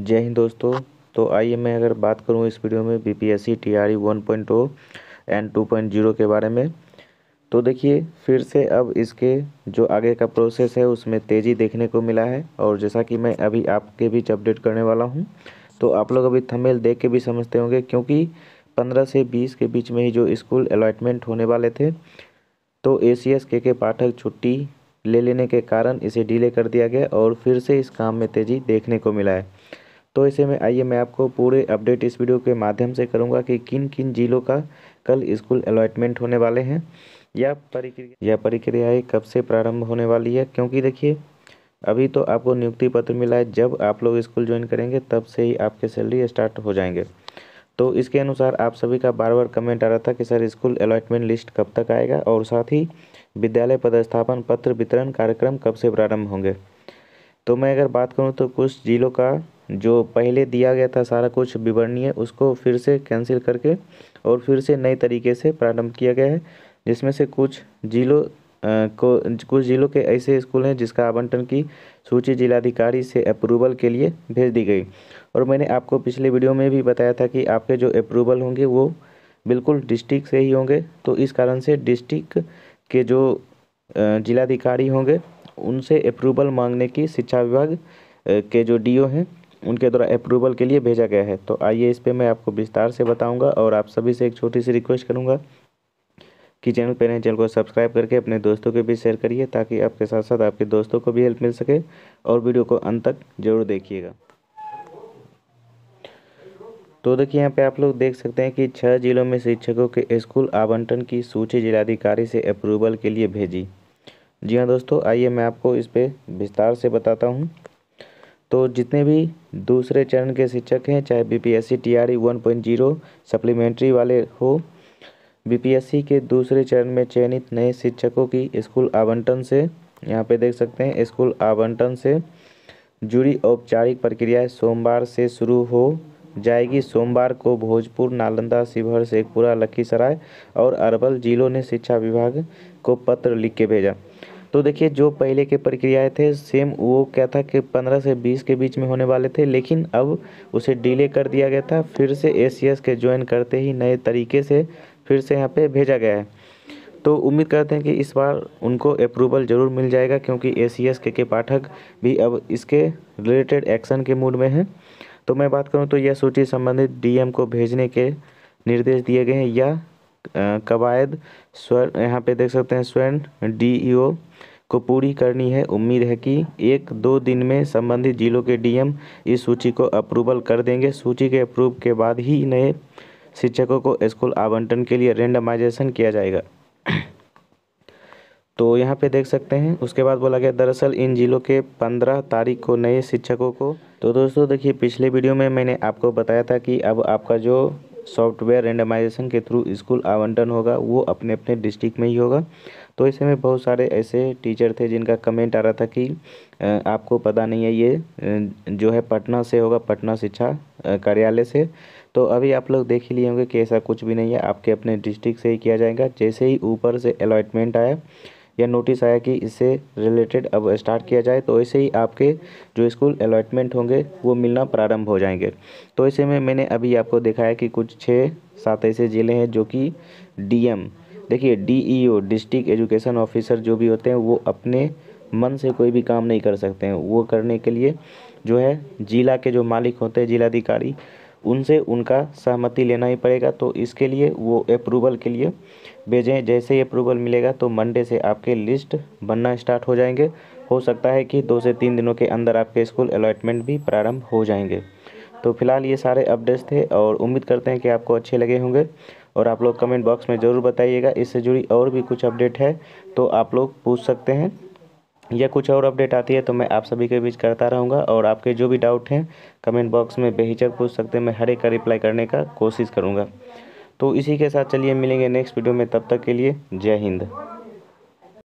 जय हिंद दोस्तों। तो आइए मैं अगर बात करूँ इस वीडियो में B P S C T R E one point O and two point zero के बारे में। तो देखिए, फिर से अब इसके जो आगे का प्रोसेस है, उसमें तेज़ी देखने को मिला है और जैसा कि मैं अभी आपके बीच अपडेट करने वाला हूँ तो आप लोग अभी थमेल देख के भी समझते होंगे क्योंकि पंद्रह से बीस के बीच में ही जो स्कूल अलॉटमेंट होने वाले थे तो ए सी एस के के पाठक छुट्टी ले लेने के कारण इसे डिले कर दिया गया और फिर से इस काम में तेज़ी देखने को मिला है। तो ऐसे में, आइए मैं आपको पूरे अपडेट इस वीडियो के माध्यम से करूँगा कि किन किन जिलों का कल स्कूल अलॉटमेंट होने वाले हैं। या प्रक्रिया या प्रक्रियाएँ कब से प्रारंभ होने वाली है? क्योंकि देखिए, अभी तो आपको नियुक्ति पत्र मिला है, जब आप लोग स्कूल ज्वाइन करेंगे, तब से ही आपके सैलरी स्टार्ट हो जाएँगे। तो इसके अनुसार आप सभी का बार बार कमेंट आ रहा था कि सर स्कूल अलॉटमेंट लिस्ट कब तक आएगा और साथ ही विद्यालय पदस्थापन पत्र वितरण कार्यक्रम कब से प्रारंभ होंगे? तो मैं अगर बात करूँ तो कुछ जिलों का जो पहले दिया गया था सारा कुछ विवरणीय, उसको फिर से कैंसिल करके और फिर से नए तरीके से प्रारंभ किया गया है, जिसमें से कुछ जिलों को, कुछ जिलों के ऐसे स्कूल हैं जिसका आवंटन की सूची जिलाधिकारी से अप्रूवल के लिए भेज दी गई। और मैंने आपको पिछले वीडियो में भी बताया था कि आपके जो अप्रूवल होंगे वो बिल्कुल डिस्ट्रिक्ट से ही होंगे तो इस कारण से डिस्ट्रिक्ट के जो जिलाधिकारी होंगे, उनसे अप्रूवल मांगने की शिक्षा विभाग के जो डीओ हैं उनके द्वारा अप्रूवल के लिए भेजा गया है। तो आइए इस पर मैं आपको विस्तार से बताऊँगा और आप सभी से एक छोटी सी रिक्वेस्ट करूँगा कि चैनल पर नए चैनल को सब्सक्राइब करके अपने दोस्तों के भी शेयर करिए ताकि आपके साथ साथ आपके दोस्तों को भी हेल्प मिल सके और वीडियो को अंत तक ज़रूर देखिएगा। तो देखिए, यहाँ पे आप लोग देख सकते हैं कि छः जिलों में शिक्षकों के स्कूल आवंटन की सूची जिलाधिकारी से अप्रूवल के लिए भेजी। जी हाँ दोस्तों, आइए मैं आपको इस पर विस्तार से बताता हूँ। तो जितने भी दूसरे चरण के शिक्षक हैं, चाहे B P S C T R E one point zero supplementary वाले हो बी पी एस सी के दूसरे चरण में चयनित नए शिक्षकों की स्कूल आवंटन से, यहाँ पे देख सकते हैं, स्कूल आवंटन से जुड़ी औपचारिक प्रक्रिया सोमवार से शुरू हो जाएगी। सोमवार को भोजपुर, नालंदा, शिवहर, शेखपुरा, लखीसराय और अरवल जिलों ने शिक्षा विभाग को पत्र लिख के भेजा। तो देखिए जो पहले के प्रक्रियाएँ थे सेम वो क्या था कि पंद्रह से बीस के बीच में होने वाले थे लेकिन अब उसे डिले कर दिया गया था फिर से एसीएस के ज्वाइन करते ही नए तरीके से फिर से यहाँ पे भेजा गया है। तो उम्मीद करते हैं कि इस बार उनको अप्रूवल ज़रूर मिल जाएगा क्योंकि ए सी के, के पाठक भी अब इसके रिलेटेड एक्शन के मूड में हैं। तो मैं बात करूँ तो यह सूची संबंधित डीएम को भेजने के निर्देश दिए गए हैं या कवायद स्वर्ण यहाँ पे देख सकते हैं स्वर्ण, डीईओ को पूरी करनी है। उम्मीद है कि एक दो दिन में संबंधित जिलों के डीएम इस सूची को अप्रूवल कर देंगे। सूची के अप्रूव के बाद ही नए शिक्षकों को स्कूल आवंटन के लिए रेंडमाइजेशन किया जाएगा। तो यहाँ पे देख सकते हैं, उसके बाद बोला गया, दरअसल इन जिलों के पंद्रह तारीख को नए शिक्षकों को। तो दोस्तों, देखिए, पिछले वीडियो में मैंने आपको बताया था कि अब आपका जो सॉफ्टवेयर रेंडमाइजेशन के थ्रू स्कूल आवंटन होगा, वो अपने अपने डिस्ट्रिक्ट में ही होगा। तो इस समय बहुत सारे ऐसे टीचर थे जिनका कमेंट आ रहा था कि आपको पता नहीं है ये जो है पटना से होगा, पटना शिक्षा कार्यालय से। तो अभी आप लोग देख ही लिए होंगे कि ऐसा कुछ भी नहीं है, आपके अपने डिस्ट्रिक्ट से ही किया जाएगा। जैसे ही ऊपर से अलॉटमेंट आया या नोटिस आया कि इससे रिलेटेड अब स्टार्ट किया जाए तो ऐसे ही आपके जो स्कूल अलॉटमेंट होंगे, वो मिलना प्रारंभ हो जाएँगे। तो ऐसे में मैंने अभी आपको दिखाया कि कुछ छः, सात ऐसे ज़िले हैं जो कि डीएम देखिए डीईओ डिस्ट्रिक्ट एजुकेशन ऑफिसर जो भी होते हैं, वो अपने मन से कोई भी काम नहीं कर सकते हैं। वो करने के लिए जो है, जिला के जो मालिक होते हैं, जिलाधिकारी उनसे उनका सहमति लेना ही पड़ेगा। तो इसके लिए वो अप्रूवल के लिए भेजें। जैसे ही अप्रूवल मिलेगा तो मंडे से आपके लिस्ट बनना स्टार्ट हो जाएँगे। हो सकता है कि दो से तीन दिनों के अंदर आपके स्कूल अलॉटमेंट भी प्रारंभ हो जाएँगे। तो फ़िलहाल ये सारे अपडेट्स थे और उम्मीद करते हैं कि आपको अच्छे लगे होंगे। और आप लोग कमेंट बॉक्स में ज़रूर बताइएगा। इससे जुड़ी और भी कुछ अपडेट है तो आप लोग पूछ सकते हैं। या कुछ और अपडेट आती है तो मैं आप सभी के बीच करता रहूँगा और आपके जो भी डाउट हैं कमेंट बॉक्स में बेहिचक पूछ सकते हैं। मैं हर एक का रिप्लाई करने का कोशिश करूँगा। तो इसी के साथ चलिए मिलेंगे नेक्स्ट वीडियो में, तब तक के लिए जय हिंद।